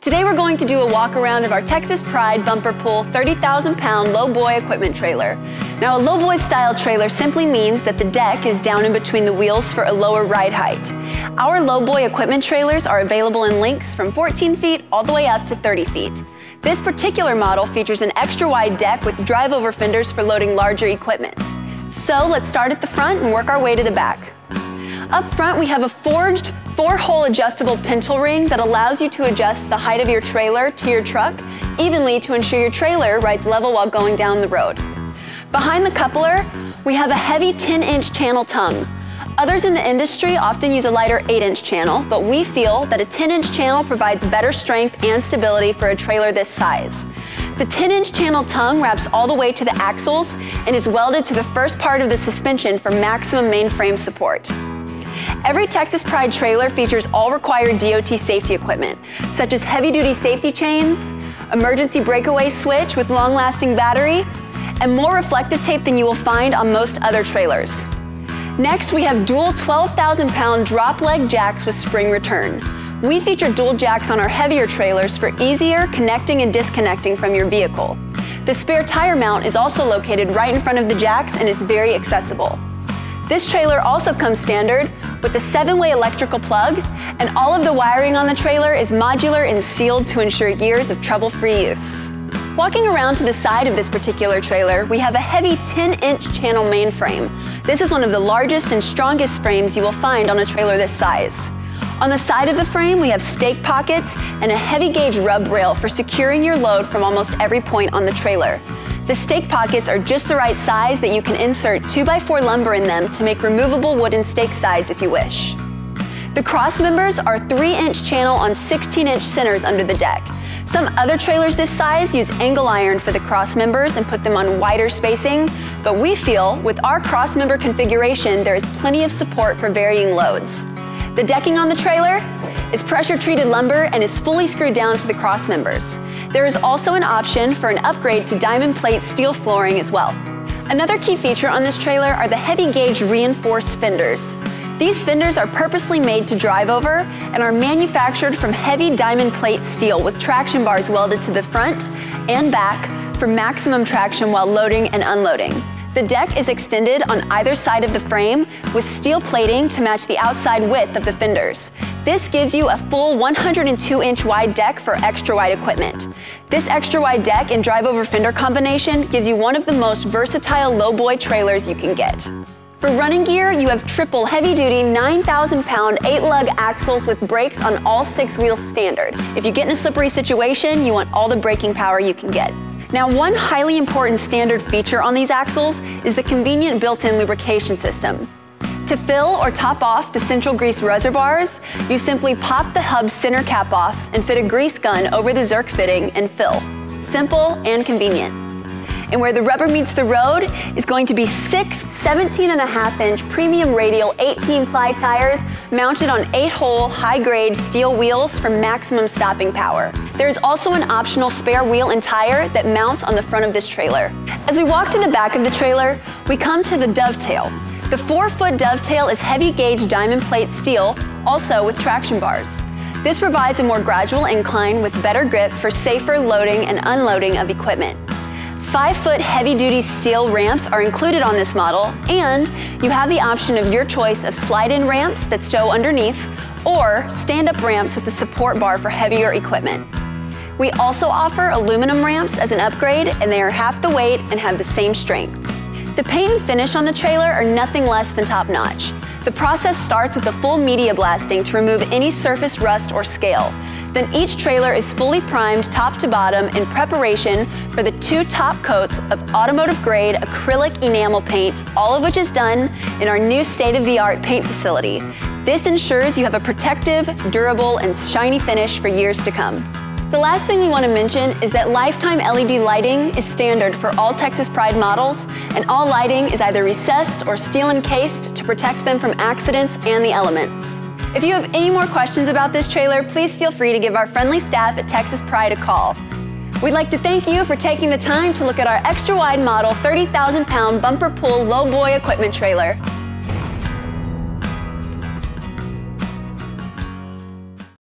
Today we're going to do a walk around of our Texas Pride Bumper Pull 30,000 pound low boy equipment trailer. Now a low boy style trailer simply means that the deck is down in between the wheels for a lower ride height. Our low boy equipment trailers are available in lengths from 14 feet all the way up to 30 feet. This particular model features an extra wide deck with drive over fenders for loading larger equipment. So let's start at the front and work our way to the back. Up front, we have a forged four-hole adjustable pintle ring that allows you to adjust the height of your trailer to your truck evenly to ensure your trailer rides level while going down the road. Behind the coupler, we have a heavy 10-inch channel tongue. Others in the industry often use a lighter 8-inch channel, but we feel that a 10-inch channel provides better strength and stability for a trailer this size. The 10-inch channel tongue wraps all the way to the axles and is welded to the first part of the suspension for maximum mainframe support. Every Texas Pride trailer features all required DOT safety equipment, such as heavy-duty safety chains, emergency breakaway switch with long-lasting battery, and more reflective tape than you will find on most other trailers. Next, we have dual 12,000-pound drop leg jacks with spring return. We feature dual jacks on our heavier trailers for easier connecting and disconnecting from your vehicle. The spare tire mount is also located right in front of the jacks and is very accessible. This trailer also comes standard with a seven-way electrical plug, and all of the wiring on the trailer is modular and sealed to ensure years of trouble-free use. Walking around to the side of this particular trailer, we have a heavy 10-inch channel mainframe. This is one of the largest and strongest frames you will find on a trailer this size. On the side of the frame, we have stake pockets and a heavy gauge rub rail for securing your load from almost every point on the trailer. The stake pockets are just the right size that you can insert 2x4 lumber in them to make removable wooden stake sides if you wish. The cross members are 3-inch channel on 16-inch centers under the deck. Some other trailers this size use angle iron for the cross members and put them on wider spacing, but we feel with our cross member configuration there is plenty of support for varying loads. The decking on the trailer is pressure treated lumber and is fully screwed down to the cross members. There is also an option for an upgrade to diamond plate steel flooring as well. Another key feature on this trailer are the heavy gauge reinforced fenders. These fenders are purposely made to drive over and are manufactured from heavy diamond plate steel with traction bars welded to the front and back for maximum traction while loading and unloading. The deck is extended on either side of the frame with steel plating to match the outside width of the fenders. This gives you a full 102 inch wide deck for extra wide equipment. This extra wide deck and drive over fender combination gives you one of the most versatile lowboy trailers you can get. For running gear, you have triple heavy-duty 9,000 pound 8-lug axles with brakes on all six wheels standard. If you get in a slippery situation, you want all the braking power you can get. Now, one highly important standard feature on these axles is the convenient built-in lubrication system. To fill or top off the central grease reservoirs, you simply pop the hub's center cap off and fit a grease gun over the Zerk fitting and fill. Simple and convenient. And where the rubber meets the road is going to be six 17 and a half inch premium radial 18 ply tires mounted on eight hole high grade steel wheels for maximum stopping power. There is also an optional spare wheel and tire that mounts on the front of this trailer. As we walk to the back of the trailer, we come to the dovetail. The four foot dovetail is heavy gauge diamond plate steel, also with traction bars. This provides a more gradual incline with better grip for safer loading and unloading of equipment. Five foot heavy duty steel ramps are included on this model, and you have the option of your choice of slide in ramps that stow underneath or stand up ramps with a support bar for heavier equipment. We also offer aluminum ramps as an upgrade, and they are half the weight and have the same strength. The paint and finish on the trailer are nothing less than top notch. The process starts with a full media blasting to remove any surface rust or scale. Then each trailer is fully primed top to bottom in preparation for the two top coats of automotive grade acrylic enamel paint, all of which is done in our new state-of-the-art paint facility. This ensures you have a protective, durable, and shiny finish for years to come. The last thing we want to mention is that lifetime LED lighting is standard for all Texas Pride models, and all lighting is either recessed or steel encased to protect them from accidents and the elements. If you have any more questions about this trailer, please feel free to give our friendly staff at Texas Pride a call. We'd like to thank you for taking the time to look at our extra wide model 30,000 pound bumper pull low boy equipment trailer.